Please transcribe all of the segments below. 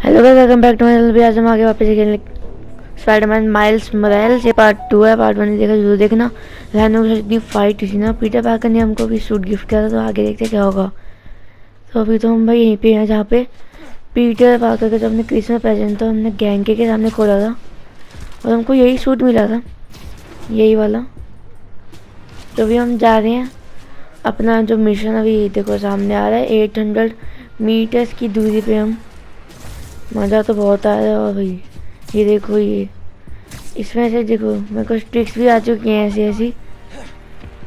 Hello guys welcome back to my channel आज हम आगे वापस खेलने स्पाइडरमैन माइल्स मोराइल्स ये पार्ट टू है। पार्ट वन देखा, ज़रूर देखना। रहने इतनी फाइट थी ना पीटर पार्कर ने हमको भी सूट गिफ्ट किया था तो आगे देखते क्या होगा। तो अभी तो हम भाई यहीं पे हैं, जहाँ पे पीटर पार्कर का जो अपने क्रिसमस प्रेजेंट था, हमने गैंग के सामने खोला था। और हमको यही सूट मिला था। यही वाला। तो अभी हम जा रहे हैं। अपना जो मिशन अभी देखो, सामने आ रहा है। एट हंड्रेड मीटर्स की दूरी पे हम मज़ा तो बहुत आ रहा है भाई ये देखो ये। इसमें से देखो, मेरे को ट्रिक्स भी आ चुकी हैं ऐसी ऐसी।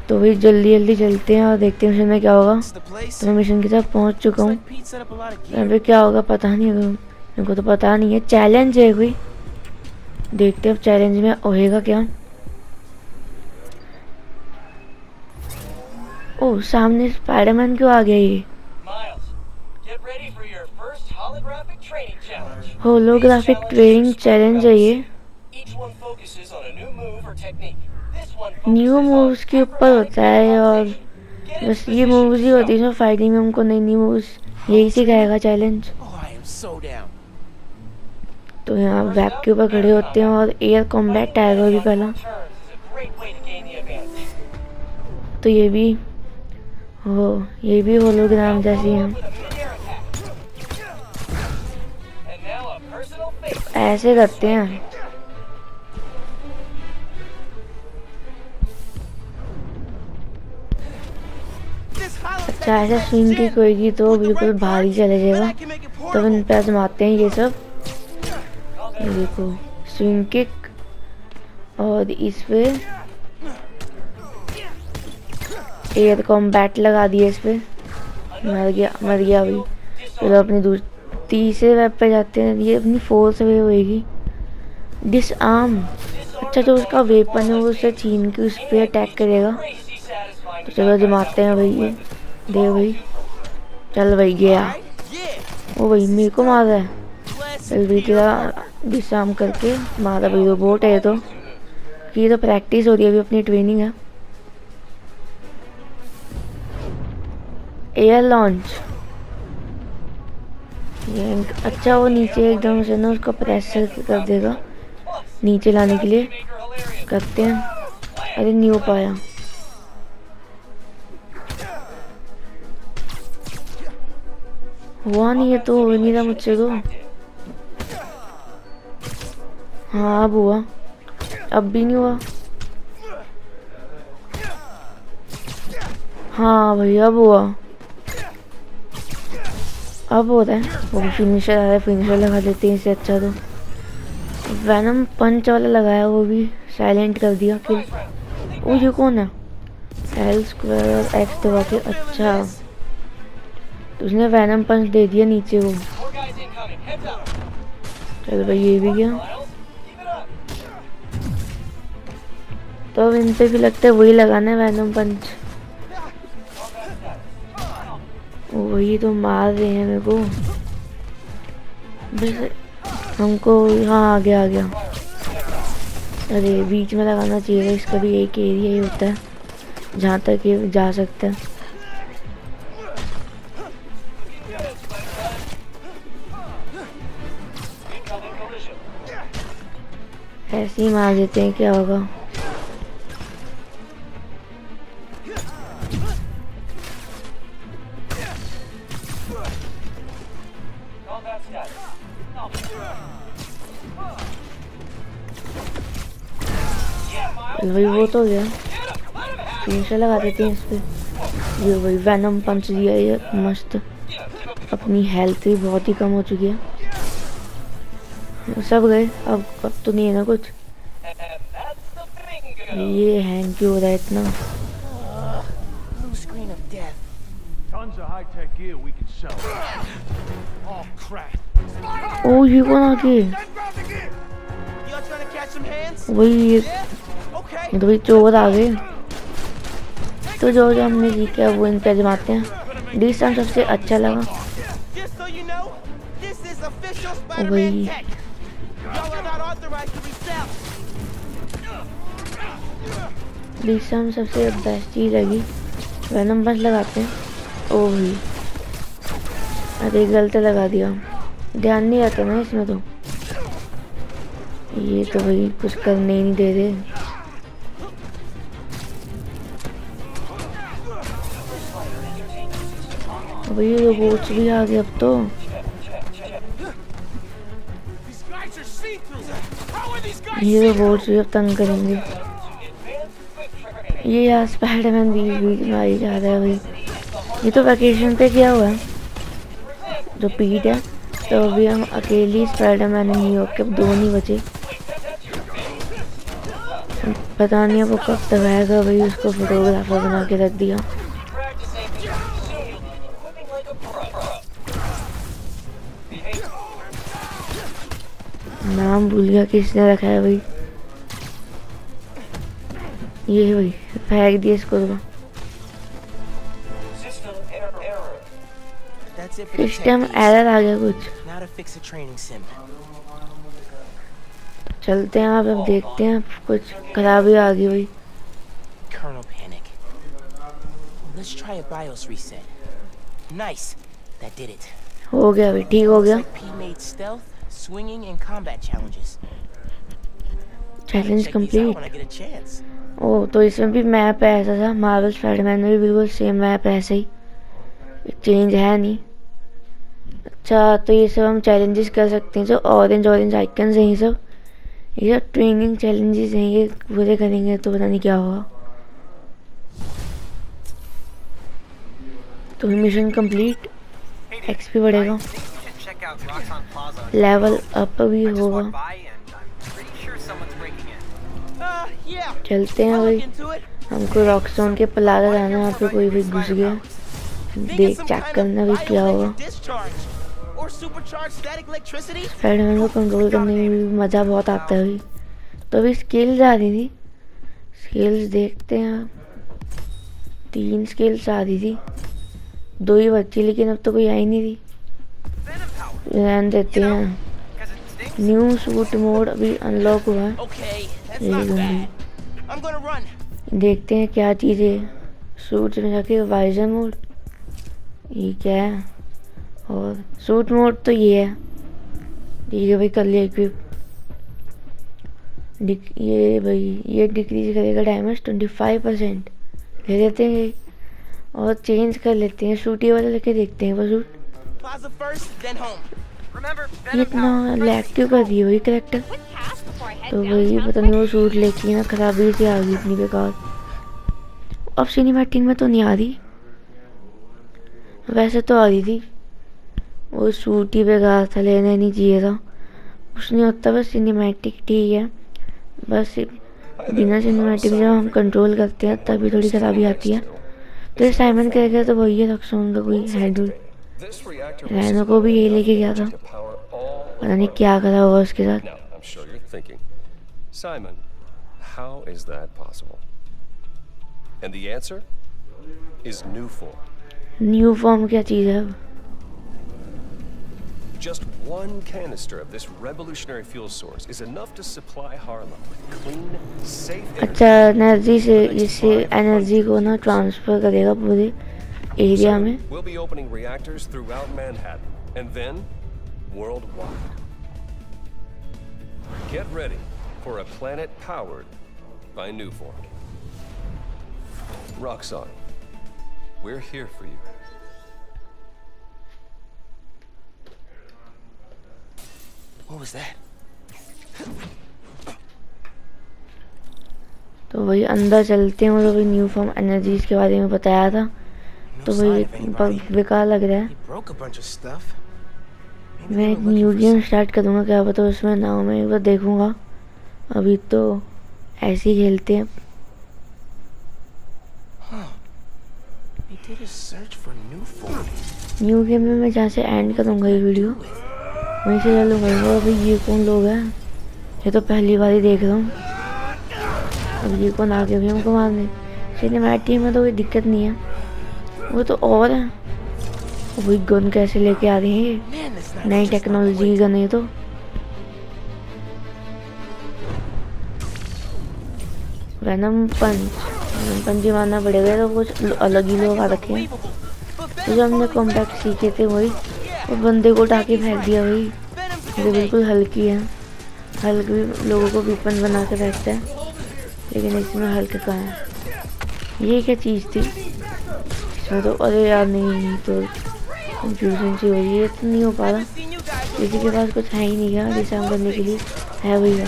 तो भाई जल्दी जल्दी चलते हैं और देखते हैं मिशन में क्या होगा। तो मैं मिशन की तरफ़ पहुँच चुका हूँ। यहाँ पे क्या होगा पता नहीं होगा मेरे को तो पता नहीं है। चैलेंज है कोई? देखते हैं चैलेंज में होएगा क्या। ओह, सामने स्पाइडरमैन क्यों आ गया ये? होलोग्राफिक ट्रेनिंग चैलेंज है ये। न्यू मूव्स के ऊपर होता है और बस ये मूव्स ही होती है फाइटिंग में हमको नई नई मूव्स यही सिखाएगा चैलेंज तो यहाँ बैक के ऊपर खड़े होते हैं और एयर कॉम्बैट आएगा भी पहला। तो ये भी, हो, ये भी होलोग्राम जैसी है। ऐसे करते हैं। अच्छा ऐसे स्विंग की कोई तो बिल्कुल भारी चले जाएगा। तो इन पे आजमाते हैं ये सब। देखो स्विंग किक और इस पे एयर कॉम्बैट लगा दिया इस पे। मर गया मर गया अभी। चलो अपनी दूर तीसरे वेब पे जाते हैं, ये अपनी फोर्थ वेव होएगी। डिस आर्म अच्छा जो उसका वेपन है, वो उसे छीन के उस पर अटैक करेगा। तो चलो जमाते हैं भाई ये। दे भाई, चल भाई गया। ओ भाई, मेरे को मार रहा है। चल भाई, तेरा डिस आर्म करके मारा भाई वो बोट है तो। ये तो प्रैक्टिस हो रही है, अभी अपनी ट्रेनिंग है। एयर लॉन्च ये अच्छा वो नीचे एकदम से ना उसको प्रेस कर देगा। नीचे लाने के लिए करते हैं। अरे नहीं हो पाया। हुआ नहीं है तो हो नहीं रहा मुझसे तो। हाँ अब हुआ। अब भी नहीं हुआ। हाँ भैया, अब हुआ। अब हो रहा है वो फिनिशर आ रहा है फिनिशर लगा देते हैं इससे अच्छा तो। वैनम पंच वाला लगाया, वो भी साइलेंट कर दिया, फिर। वो ये कौन है? एल स्क्वायर एक्स दबा के अच्छा। तो उसने वैनम पंच दे दिया नीचे वो। चलो भाई, ये भी गया। तो अब इन पे भी लगता है वही लगाना है वैनम पंच वही तो मार रहे हैं मेरे को। बस हमको हाँ आ गया आ गया अरे, बीच में लगाना चाहिए इसका भी एक एरिया ही होता है, जहाँ तक ये जा सकता है। ऐसे ही मार देते हैं, क्या होगा? तो गया। फिनिशर लगा देते हैं इस पर ये भाई वैनम पंच दिया ये मस्त। अपनी हेल्थ भी बहुत ही कम हो चुकी है। सब गए। अब अब तो नहीं है ना कुछ। ये हैंग क्यों हो रहा है इतना? ओ ये कौन आ वही ये तो भाई चोर आ गए तो जो जो हमने जीता वो इन पे जमाते हैं। डी डिस्टेंस सबसे अच्छा लगा। वही डिस्टेंस सबसे बेस्ट चीज़ लगी वैनम बस लगाते हैं। ओ भाई। अरे गलत लगा दिया। ध्यान नहीं आता ना इसमें तो। ये तो भाई कुछ करने ही नहीं दे रहे। भाई रोबोट्स भी आ गए अब तो। ये रोबोट्स भी अब तंग करेंगे। ये यार स्पाइडरमैन बीच बीच में आई जा रहा है भाई। ये तो वैकेशन पे गया हुआ है। जो पीट है तो अभी हम अकेली स्पाइडरमैन न्यूयॉर्क के, अब दो नहीं बचे। पता नहीं वो कब तक आएगा भाई, उसको फोटोग्राफर बना के रख दिया। नाम भूल गया किसने रखा है भाई। ये भाई फेंक दिया इसको तो। सिस्टम एरर आ गया कुछ। चलते हैं आप अब देखते हैं कुछ खराबी आ गई भाई। Panic. Let's try a BIOS reset. Nice. That did it. हो गया भाई ठीक हो गया। P made stealth, swinging and combat challenges. Challenge complete. ओ तो इसमें भी मैप ऐसा था मार्वल स्पाइडरमैन में भी बिल्कुल सेम मैप ऐसा ही। चेंज है नहीं। अच्छा तो ये सब हम चैलेंजेस कर सकते हैं जो ऑरेंज ऑरेंज आइकन्स हैं ये सब। ये सब ट्रेनिंग चैलेंजेस हैं ये पूरे करेंगे तो पता नहीं क्या होगा। तो मिशन कंप्लीट एक्सपी बढ़ेगा। लेवल अप भी होगा। चलते हैं भाई। हमको रॉकस्टोन के पलादा जाना वहाँ पे कोई भी घुस गया। देख चेक करना भी क्या होगा। स्पाइडरमैन को कंट्रोल करने में भी मज़ा बहुत आता है भाई तो अभी स्किल्स आ रही थी। स्किल्स देखते हैं तीन स्किल्स आ रही थी। दो ही बच्ची लेकिन अब तो कोई आई नहीं थी। रहने देते हैं। न्यू सूट मोड अभी अनलॉक हुआ है। देखते हैं क्या चीज़। है सूट में जाके वाइजर मोड ये क्या है? और सूट मोड तो ये है। ठीक है भाई कर लिया इक्विप ये भाई ये डिक्रीज करेगा डैमेज ट्वेंटी फाइव परसेंट ले लेते हैं और चेंज कर लेते हैं। सूट ये वाला लेके देखते हैं वो सूट इतना लैग क्यों कर दिया वही करेक्टर तो वही पता नहीं वो सूट लेके ना खराबी से आ गई इतनी बेकार। अब सिनेमैटिक में तो नहीं आ रही। वैसे तो आ रही थी। वो सूट ही बेकार था लेना नहीं चाहिए था। कुछ नहीं होता बस सिनेमैटिक ठीक है बस बिना सिनेमैटिक जब हम कंट्रोल करते हैं तभी थोड़ी खराबी आती है। तो साइमन कह गया तो वही है रक्सोन का कोई हैंडल रैनो को भी यही लेके गया था पता नहीं क्या करा होगा उसके साथ Simon, how is that possible? And the answer is new form. New form क्या चीज़ है? Just one canister of this revolutionary fuel source is enough to supply Harlem with clean, safe. energy. अच्छा एनर्जी से इससे energy को ना transfer करेगा पूरे area में. We'll be opening reactors throughout Manhattan and then worldwide. Get ready for a planet powered by Newform. Roxxon, we're here for you. What was that? तो वही अंदर चलते हैं और वही न्यू फॉर्म एनर्जीज के बारे में बताया था तो वही बेकार लग रहा है। मैं एक न्यू गेम स्टार्ट करूँगा क्या पता उसमें ना हो मैं एक बार देखूँगा। अभी तो ऐसे ही खेलते हैं। न्यू गेम में मैं जहाँ से एंड करूँगा ये वीडियो वहीं से चलूँगा अभी ये कौन लोग हैं। ये तो पहली बार ही देख रहा हूँ। अब ये कौन आगे भी हमको मारने सिनेमैटिक में तो कोई दिक्कत नहीं है। वो तो और है। वही गन कैसे लेके आ रही है नई टेक्नोलॉजी की गन है तो। वैनम पंच वैनम पंच ही मारना पड़ेगा तो कुछ अलग ही लोग आ रखे हैं। तो जो हमने कॉम्पैक्ट सीखे थे वही और बंदे को उठा के फेंक दिया वही। ये बिल्कुल हल्की है। हल्क भी लोगों को विपन बना के फेंकता है। लेकिन इसमें हल्क कहाँ है? ये क्या चीज़ थी? इसमें तो अरे यार, नहीं तो कंफ्यूजन सी हो रही है तो नहीं हो पा रहा। किसी के पास कुछ है ही नहीं क्या डिसाइड करने के लिए। है भैया।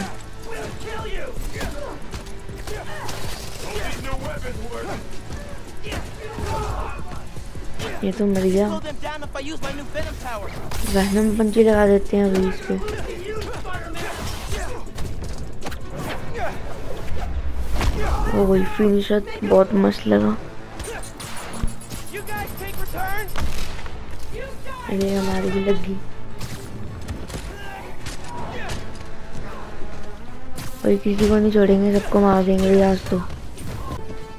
ये तो मर गया। वैनम पंची लगा देते हैं अभी इस पे वो वही फिनिशर बहुत मस्त लगा। अरे हमारी भी लगी। कोई किसी को नहीं छोड़ेंगे, सबको मार देंगे आज तो।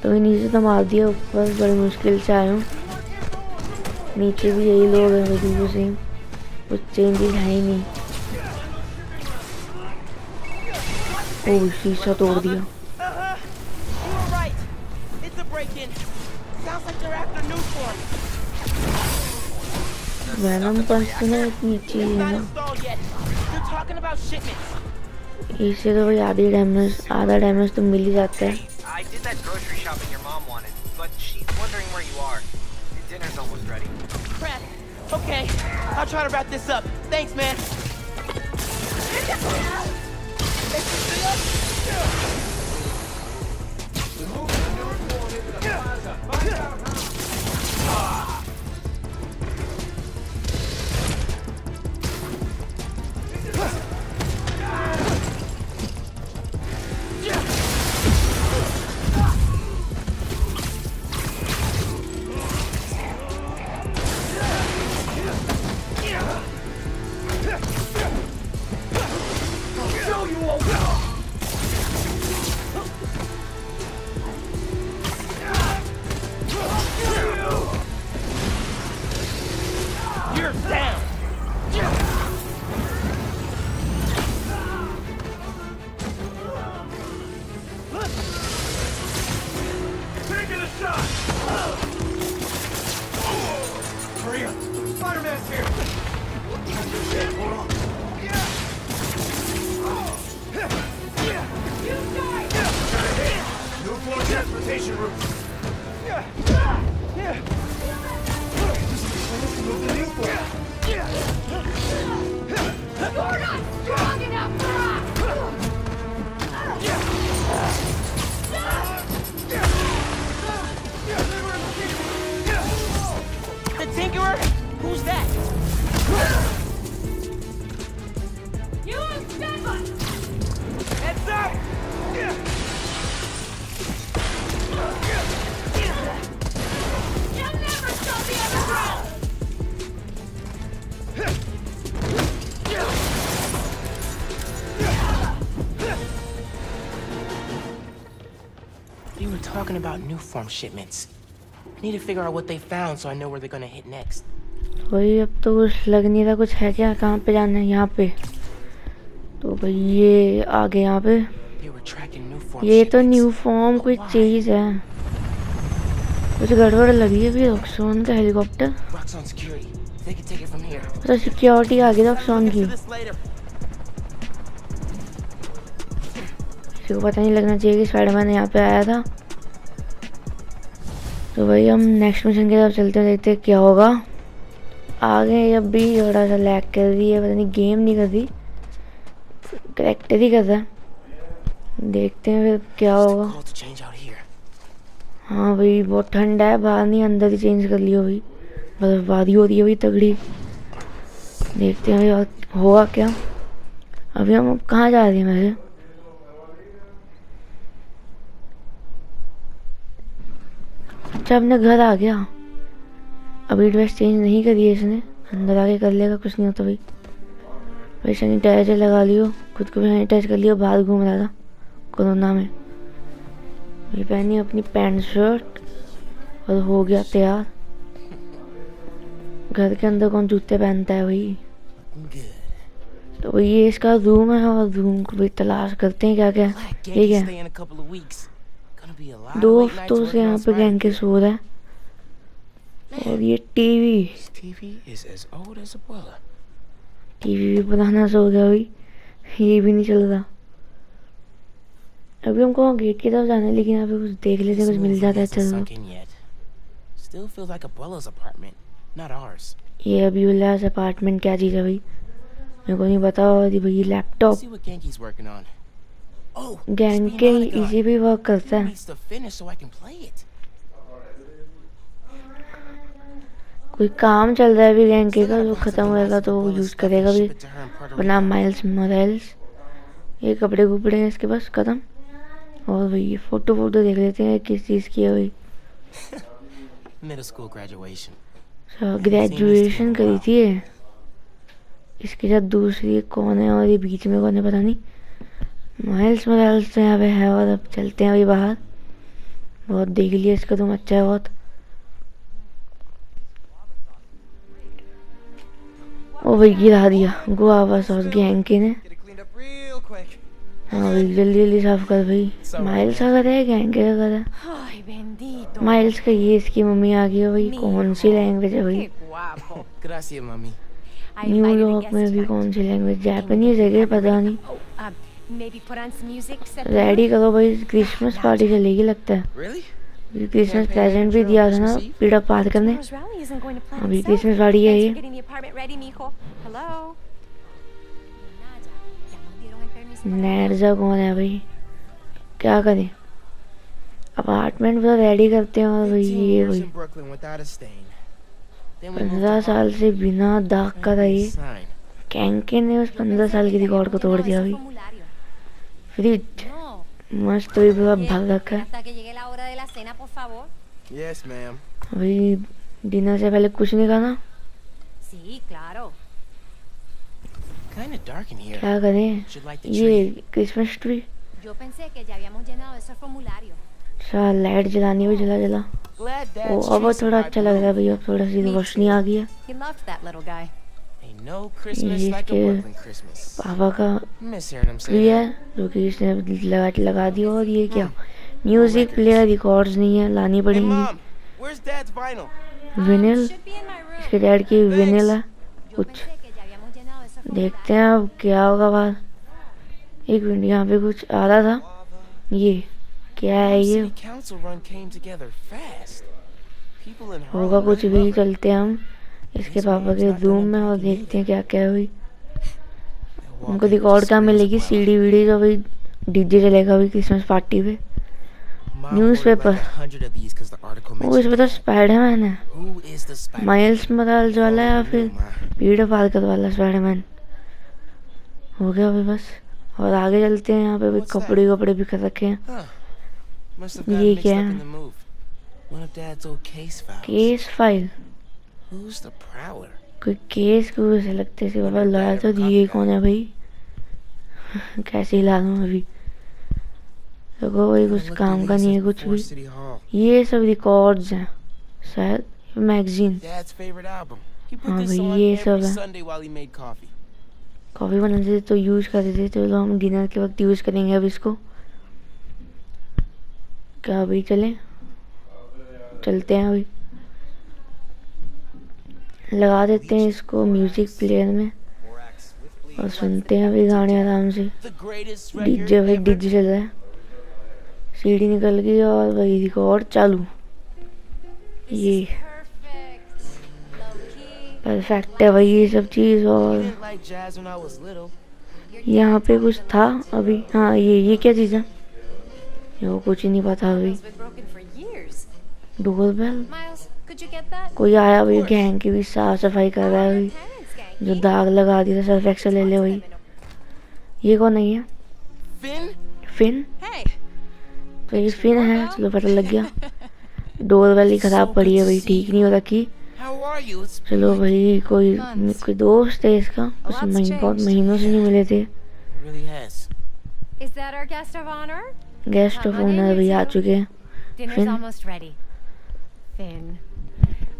तो नीचे तो मार दिया ऊपर बड़ी मुश्किल से आया हूँ। नीचे भी यही लोग हैं बिल्कुल सेम कुछ चेंजेस है ही नहीं। ओ, शीशा तोड़ दिया। वैनम पंच तो ना इतनी अच्छी है ना इससे तो भाई आधी डैमेज आधा डैमेज तो मिल ही जाता है I did that grocery shopping your mom wanted, but she's wondering where you are. Your dinner's almost ready. Crap. Okay, I'll try to wrap this up. Thanks, man. Talking about new form shipments. I need to figure out what they found so I know where they're gonna hit next. वही अब तो कुछ लग नहीं रहा कुछ है क्या? कहाँ पे जाना है यहाँ पे? तो भाई ये आगे यहाँ पे। ये तो न्यू फॉर्म कोई चीज़ है। कुछ गड़बड़ लगी है भी रॉक्सॉन का हेलीकॉप्टर तो सिक्योरिटी आ गई रॉक्सॉन की। किसी को पता नहीं लगना चाहिए कि स्पाइडरमैन यहाँ पे आया था। तो भाई हम नेक्स्ट मिशन की तरफ़ चलते हैं देखते हैं क्या होगा। आगे अब भी थोड़ा सा लैग कर रही है पता नहीं गेम नहीं कर रही करेक्टर ही कर रहा है। देखते हैं फिर क्या होगा। हाँ भाई बहुत ठंड है बाहर नहीं अंदर ही चेंज कर लिया भाई। बर्फबारी हो रही है भाई तगड़ी। देखते हैं भाई और होगा क्या। अभी हम कहाँ जा रहे हैं वैसे? अच्छा अपने घर आ गया। अभी ड्रेस चेंज नहीं करी है इसने। अंदर आके कर लेगा कुछ नहीं होता भाई। भाई सैनिटाइजर लगा लियो। खुद को भी सैनिटाइज कर लियो। बाहर घूम रहा था कोरोना में। भाई पहनी अपनी पैंट शर्ट और हो गया तैयार। घर के अंदर कौन जूते पहनता है भाई? तो ये इसका रूम है और रूम को भी तलाश करते हैं क्या क्या ठीक है। दो हफ्तों से यहाँ पे गैंग के सो रहा है। और ये टीवी. टीवी भी पुराना सा हो गया भाई ये भी नहीं चल रहा। अभी हमको गेट की तरफ़ जाना है लेकिन यहाँ पे कुछ देख लेते कुछ मिल जाता है ours. ये अभी उल्लास अपार्टमेंट क्या चीज़ है भाई? मेरे को नहीं पता और ये भाई laptop see what Genki's working on. Oh, Monica. इसी भी वर्क करता है? कोई काम चल रहा है अभी गैंग के का जो खत्म होएगा तो वो यूज़ करेगा भी Rico. माइल्स मोरेल्स ये कपड़े कुपड़े हैं इसके पास खत्म और भाई ये फ़ोटो फ़ोटो देख लेते हैं किस चीज़ की है भाई graduation. ग्रेजुएशन करी थी इसके साथ दूसरी कौन है और ये बीच में कौन है पता नहीं माइल्स मोरेल्स तो यहाँ पे है और अब चलते हैं अभी बाहर। बहुत देख लिया इसका तुम अच्छा है बहुत। ओ भाई गिरा दिया। गुआवा सॉस गैंग के ने. हाँ भाई जल्दी जल्दी साफ़ कर भाई। माइल्स का घर है गैंग का घर है। माइल्स का ये इसकी मम्मी आ गई है भाई कौन सी लैंग्वेज है भाई? Qué guapo. Gracias, mami. I new invited a York guest में भी कौन सी लैंग्वेज जापानीज है क्या? पता नहीं। रेडी करो भाई क्रिसमस पार्टी चलेगी लगता है। क्रिसमस प्रेजेंट भी दिया था ना पीड़ा पार करने। अभी क्रिसमस पार्टी है ये। नैरजा कौन है भाई? क्या करें? अपार्टमेंट पूरा रेडी करते हैं और ये भाई। पंद्रह साल से बिना दाग का था ये। कैंकिन ने उस पंद्रह साल की रिकॉर्ड को तोड़ दिया भाई। Fridge No. मस्त भी पूरा रखा है Hasta que llegue la hora de la cena, por favor. Yes, ma'am. भाई डिनर से पहले कुछ नहीं खाना Sí, claro. Kind of dark in here. क्या करें ये tree. Christmas tree Yo pensé que ya habíamos llenado ese formulario. अच्छा लाइट जलानी है भाई जला जला ओ अब थोड़ा अच्छा लग रहा है भाई अब थोड़ा सी रोशनी आ गई है no Christmas like a पापा का प्रिया लोकेश ने लगा लगा दिया और ये क्या? म्यूज़िक प्लेयर रिकॉर्ड्स नहीं है लानी पड़ेगी विनिल इसके डैड की विनिल है? कुछ देखते हैं अब क्या होगा बाद। एक मिनट यहाँ पे कुछ आ रहा था। ये क्या है ये? होगा कुछ भी चलते हैं हम। इसके पापा के रूम में और देखते हैं क्या क्या हुई। उनको देखो क्या मिलेगी? सी डी वीडियो का भाई डीजे चलेगा भाई क्रिसमस पार्टी पे। न्यूज़पेपर वो इसमें तो स्पाइडरमैन है। माइल्स मदाल वाला या फिर पीड़ पालकत वाला स्पाइडरमैन हो गया अभी बस। और आगे चलते हैं यहाँ पे भी कपड़े कपड़े भी कर रखे हैं। ये क्या है? Case file Who's the prowler? कोई केस को ऐसे लगते हैं बाबा लॉयर तो ये कौन है भाई? कैसे हिला दूँ अभी? देखो भाई कुछ काम का नहीं है कुछ भी। ये सब रिकॉर्ड्स हैं शायद मैगजीन हाँ भाई, ये सब है। कॉफ़ी बनाते थे तो यूज़ करते थे तो हम डिनर के वक्त यूज़ करेंगे अब इसको। क्या अभी चलें? चलते हैं अभी। लगा देते हैं इसको म्यूज़िक प्लेयर में और सुनते हैं अभी गाने आराम से डीजे भाई डीजे चल रहा है सीडी निकल गई और वही रिकॉर्ड चालू ये. परफेक्ट है भाई ये सब चीज़ और. यहाँ पे कुछ था अभी हाँ ये ये क्या चीज़ है ये वो कुछ ही नहीं पता अभी. डोर बेल कोई आया भाई गैंग की भी साफ़ सफ़ाई कर रहा है. जो दाग लगा दिया था सर्फ एक्सेल ले ले भाई ये कौन नहीं है? Finn? फिन तो ये फिन है चलो पता लग गया। डोर ही खराब पड़ी है भाई ठीक नहीं हो रखी। चलो भाई कोई कोई दोस्त है इसका? कुछ महीने बहुत महीनों से नहीं मिले थे? गेस्ट ऑफ़ ऑनर भाई आ चुके हैं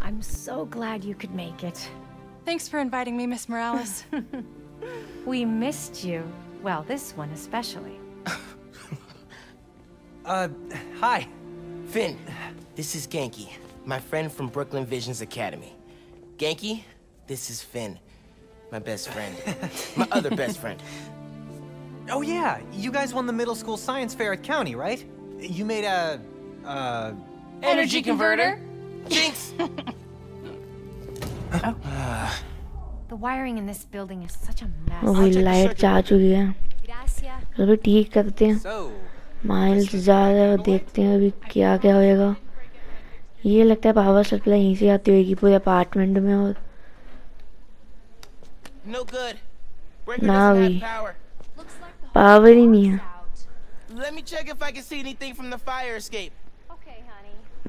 I'm so glad you could make it. Thanks for inviting me, Miss Morales. We missed you. Well, this one especially. Uh, hi. Finn, this is Genki. My friend from Brooklyn Visions Academy. Genki, this is Finn. My best friend. My other best friend. Oh yeah, you guys won the middle school science fair at County, right? You made a, uh, Energy converter? Jinx! भी light जा चुकी है Gracias. चलो ठीक करते हैं. Miles जा रहा और देखते हैं अभी क्या क्या होएगा ये लगता है पावर सप्लाई यहीं से आती होगी पूरे अपार्टमेंट में और have power. पावर ही नहीं है Let me check if I can see anything from the fire escape.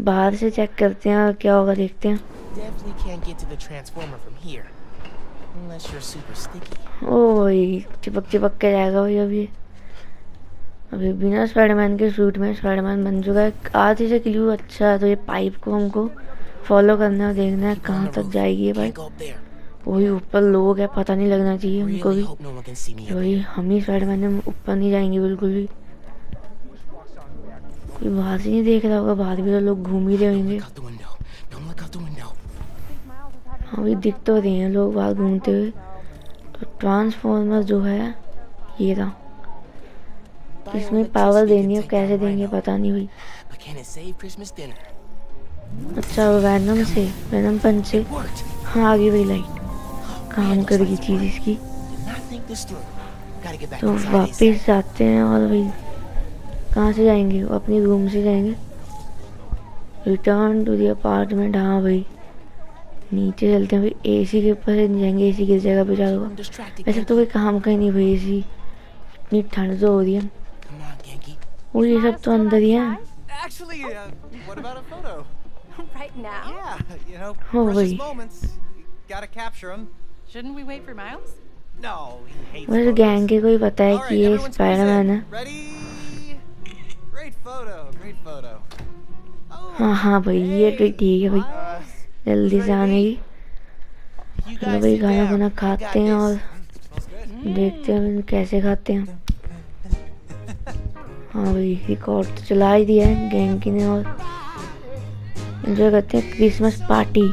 बाहर से चेक करते हैं और क्या होगा देखते हैं Definitely can't get to the transformer from here. Unless you're super sticky. ओ चिपक चिपक के जाएगा भाई अभी अभी बिना स्पाइडरमैन के सूट में स्पाइडरमैन बन चुका है आधे से क्लू अच्छा है तो ये पाइप को हमको फॉलो करना है और देखना है कहाँ तक जाएगी ये there. वही ऊपर लोग है पता नहीं लगना चाहिए हमको भी भाई here. हम ही स्पाइडरमैन है ऊपर नहीं जाएँगे बिल्कुल भी कोई बाहर से नहीं देख रहा होगा, बाहर भी तो लोग घूम ही रहे होंगे. हाँ भाई दिख तो रहे हैं लोग बाहर घूमते हुए। तो ट्रांसफॉर्मर जो है, ये रहा। इसमें पावर देनी है, कैसे देंगे, पता नहीं हुई? अच्छा वैनम से वैनम पंच से। हाँ आगे भाई लाइट काम कर गई चीज़ इसकी। तो वापस जाते हैं और भाई कहाँ से जाएँगे? वो अपनी रूम से जाएँगे। रिटर्न टू दी अपार्टमेंट हाँ भाई। नीचे चलते हैं भाई। एसी के ऊपर नहीं जाएँगे। एसी किस जगह पे जा रहा वैसे तो कोई काम का ही नहीं भाई एसी इतनी ठंड जो हो रही है। वो ये सब तो अंदर ही हैं। oh, तो गैंग के कोई पता है कि ये स्पाइडरमैन है। हाँ हाँ भाई ये तो ठीक है भाई जल्दी से आने की चलो भाई खाना got खाते हैं और. देखते हैं कैसे खाते हैं हाँ भाई रिकॉर्ड तो चला ही दिया है गैंग ने और एंजॉय करते हैं Christmas party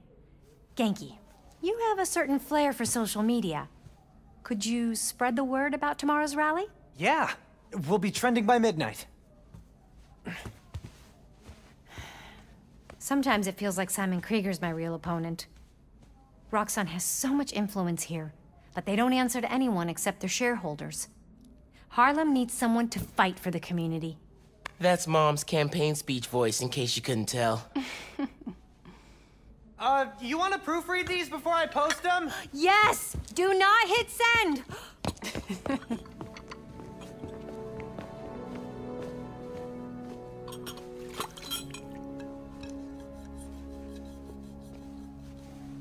Genki, you have a certain flair for social media. Could you spread the word about tomorrow's rally? Yeah, we'll be trending by midnight. Sometimes it feels like Simon Krieger's my real opponent. Roxxon has so much influence here, but they don't answer to anyone except their shareholders. Harlem needs someone to fight for the community. That's Mom's campaign speech voice, in case you couldn't tell. Uh, you want to proofread these before I post them? Yes! Do not hit send!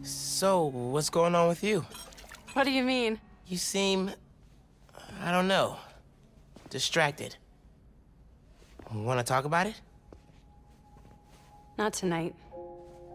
So, what's going on with you? what do you mean? You seem. I don't know. Distracted. Want to talk about it? Not tonight.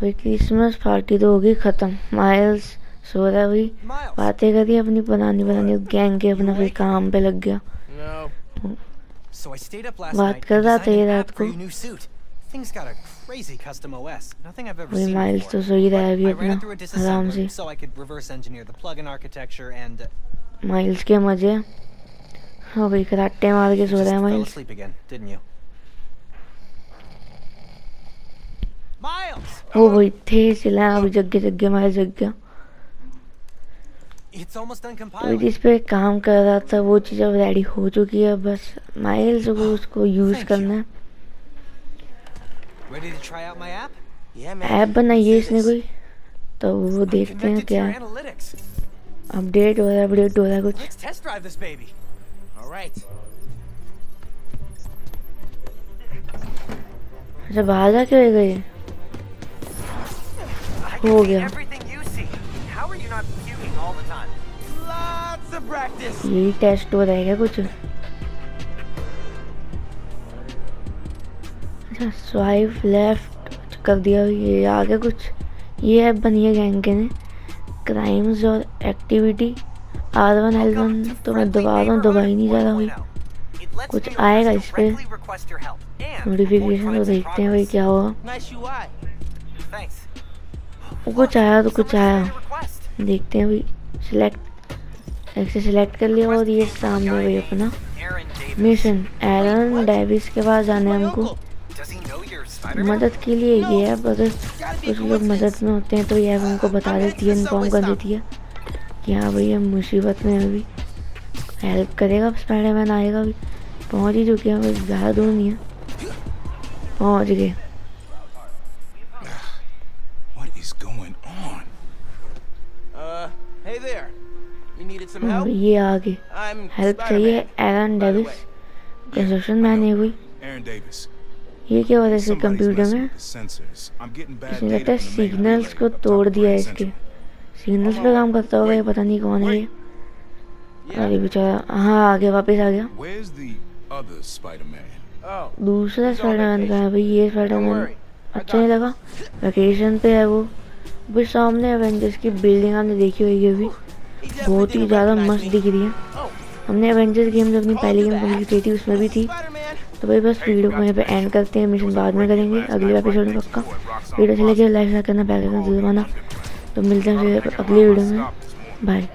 तो Christmas party तो होगी ख़त्म miles सो रहा Miles. बातें करी अपनी पुरानी पुरानी गैंग के अपना फिर काम पे लग गया बात कर रहा था ये रात को। वही माइल्स. तो सो ही रहा है अभी अपना आराम से uh, माइल्स के मज़े हाँ भाई खराटे मार के सो रहा है माइल्स वो भाई थे चिल्लाया अभी जग गया जग गया माइल्स जग गया it's almost done तो. जिस पे काम कर रहा था वो चीज़ अब रेडी हो चुकी है बस माइल्स को उसको यूज़ करना है Ready to try out my app? Yeah, man. App है Let's इसने कोई तो वो देखते हैं to क्या है. अपडेट हो रहा है अपडेट हो रहा है कुछ Let's test drive this baby. All right. अच्छा बाहर जाके हो गए of गया यही टेस्ट हो है क्या कुछ। अच्छा स्वाइप लेफ़्ट कर दिया ये आ गया कुछ। ये ऐप बनी है गैंग के ने। क्राइम्स और activity R one L one तो मैं दबा रहा हूँ दबा ही नहीं जा रहा भाई कुछ आएगा इस पर नोटिफिकेशन तो देखते हैं भाई क्या हुआ। कुछ आया तो कुछ आया। देखते हैं भाई सिलेक्ट ऐसे सिलेक्ट कर लिया और ये सामने भाई अपना। मिशन एरन डेविस के पास जाना है हमको। मदद के लिए ये है अगर कुछ लोग मदद में होते हैं तो ये हमको बता देती है इन्फॉर्म कर देती है कि हाँ भाई हम मुसीबत में अभी। हेल्प करेगा स्पाइडरमैन आएगा अभी। पहुँच ही चुके हैं ज़्यादा दूर नहीं है। पहुँच गए What is going on? Uh, hey there. You needed some हाँ help? Hey there. You needed some help? ये आ गए. हेल्प चाहिए एरन डेविस. कंस्ट्रक्शन मैन है कोई? Aaron Davis. ये क्या वजह से कंप्यूटर में? इसने तो सिग्नल्स को तोड़ दिया है इसके. सिग्नल्स तो पे काम करता होगा ये पता नहीं कौन है ये. अरे बेचारा हाँ आ गया वापस आ गया. दूसरा स्पाइडरमैन का भाई ये स्पाइडरमैन अच्छा नहीं लगा वैकेशन पे है वो भी सामने एवेंजर्स की बिल्डिंग आपने देखी होगी अभी। बहुत ही ज़्यादा मस्त दिख रही है। हमने एवेंजर्स गेम जो अपनी पहली गेम कंप्लीट की थी, उसमें भी थी। तो भाई बस वीडियो को यहाँ पे एंड करते हैं मिशन बाद में करेंगे। अगले एपिसोड में पक्का। वीडियो से लेकर लाइक करना करना ज़रूर तो मिलते हैं अगले वीडियो में। बाय.